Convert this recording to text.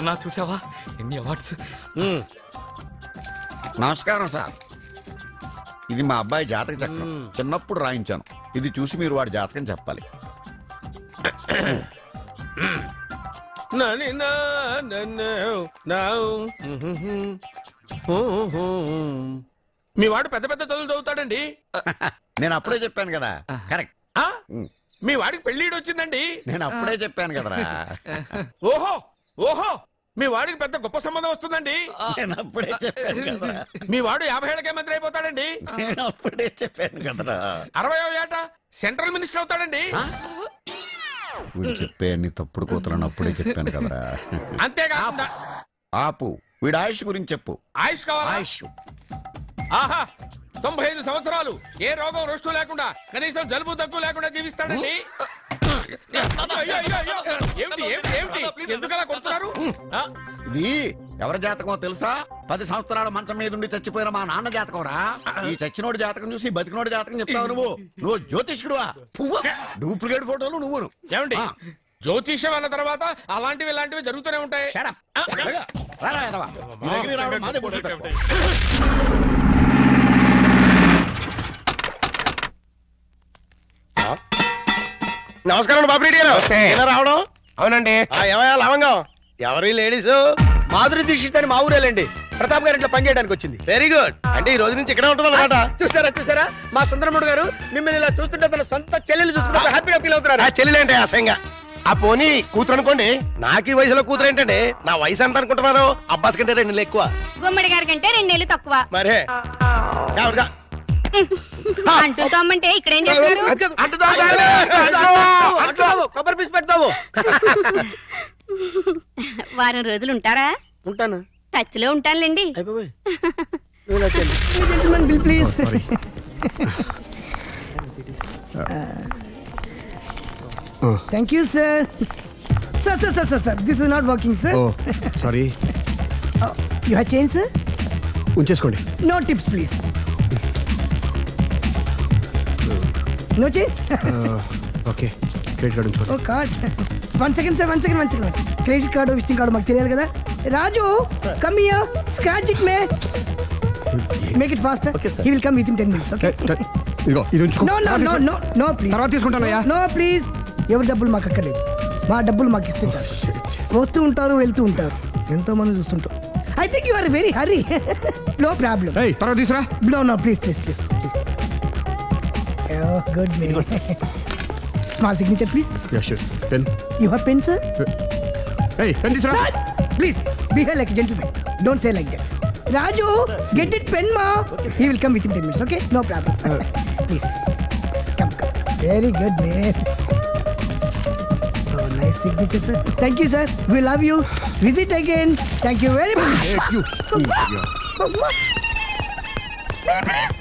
నాన్న చూసావా? ఎన్ని అవార్డ్స్? నమస్కారం సార్. ఇది మా అబ్బాయి జాతక చక్రం. చిన్నప్పుడు రాయించాను. ఇది చూసి మీరు వాడి జాతకం చెప్పాలి. మీ వాడు పెద్ద పెద్ద చదువులు చదువుతాడండి. నేను అప్పుడే చెప్పాను కదా. కరెక్ట్. ఆ? మీ వాడికి పెళ్ళిడు వచ్చిందండి. నేను అప్పుడే చెప్పాను కదరా. ఓహో! ఓహో మీ వాడికి పెద్ద గొప్ప సంబంధం వస్తుందండి. నేను అప్పుడే చెప్పాను కదరా మీ వాడు యాభై ఏళ్ళకే మంత్రి అయిపోతాడండి. నేను అప్పుడే చెప్పాను కదరా. అరవై ఏట సెంట్రల్ మినిస్టర్ అవుతాడండి. వీడు చెప్పే అన్ని తప్పుడు కూతురని అప్పుడే చెప్పాను కదరా. అంతేకాకుండా ఆపు. వీడి ఆయుష్ గురించి చెప్పు. ఆయుష్ కావాలా? ఆయుష్. ఆహా తొంభై ఐదు సంవత్సరాలు ఏ రోగం రుష్టు లేకుండా కనీసం జలుబు దగ్గు లేకుండా జీవిస్తాడండి. అయ్యో, అయ్యో, అయ్యో. ఏమిటి ఏమిటి ఏమిటి? ఎందుకలా కొడుతున్నారు? ఆ? ఇది ఎవరి జాతకమో తెలుసా? పది సంవత్సరాల మంచం మీద ఉండి చచ్చిపోయిన మా నాన్న జాతకం రా ఈ చచ్చినోడి జాతకం చూసి బతికినోడి జాతకం చెప్తావు నువ్వు. నువ్వు జ్యోతిష్కుడువా? పువ్వు. డూప్లికేట్ ఫోటోలు నువ్వును. ఏమండి. జ్యోతిష్యం అన్న తర్వాత అలాంటివి ఇలాంటివి జరుగుతూనే ఉంటాయి. నమస్కారం బాబురెడ్డి గారు. ఎలా రావడం? అవునండి. ఏమయ్యా లవంగం? ఎవరి లేడీస్? మాధురి దీక్షిత్ అని మా ఊరేలండి ప్రతాప్ గారి ఇంట్లో పనిచేయడానికి వచ్చింది. వెరీ గుడ్ అంటే ఈ రోజు నుంచి ఇక్కడే ఉంటుంది అనమాట చూసారా చూసారా? మా సుందరముడు గారు మిమ్మల్ని ఇలా చూస్తుంటే తన సొంత చెల్లెలు చూసుకుంటే హ్యాపీగా ఫీల్ అవుతున్నారు ఆ చెల్లెలేంటి అసహ్యంగా? ఆ పోనీ కూతురు అనుకోండి నాకు ఈ వయసులో కూతురు ఏంటండి? నా వయసు ఎంత అనుకుంటున్నారు అబ్బాస్ కంటే రెండు నెలలు ఎక్కువ. గుమ్మడి గారి కంటే రెండు నెలలు తక్కువ. మరే ఎవరిదా? అంటూ తమ్మంటే ఇక్కడ ఏం అంటున్నావు, కొబ్బరి పీసు పెడతావు. వారం రోజులు ఉంటారా? ఉంటాను. టచ్లో ఉంటానులేండి thank you sir sir sir sir sir sir this is not working sir sorry you have change sir ఉంచేసుకోండి. No tips please no change okay credit card ఉంచుకోండి ఓ card one second sir one second one second credit card visiting card మాకు తెలియాలి కదా? Raju come here scratch it may make it fast he will come with in 10 minutes okay ఇదిగో ఇది ఉంచుకో. No no no no no please తర్వాత తీసుకుంటానయ్యా. No please ఎవరి డబ్బులు మాకు అక్కర్లేదు. మా డబ్బులు మాకు ఇస్తే చాలు. వస్తూ ఉంటారు వెళ్తూ ఉంటారు. ఎంతో మంది చూస్తుంటారు. I think you are very hurry no problem ఏయ్ తర్వాత తీసురా. No no please please please Oh, good man. Small signature, please. Yeah, sure. Pen. You have pen, sir? Hey, pen this one. Please, behave like a gentleman. Don't say like that. Raju, sir. get it pen, ma. Okay. He will come within 10 minutes, okay? No problem. Uh. please. Come, come. Very good, man. Oh, nice signature, sir. Thank you, sir. We love you. Visit again. Thank you very much. Thank you. Please.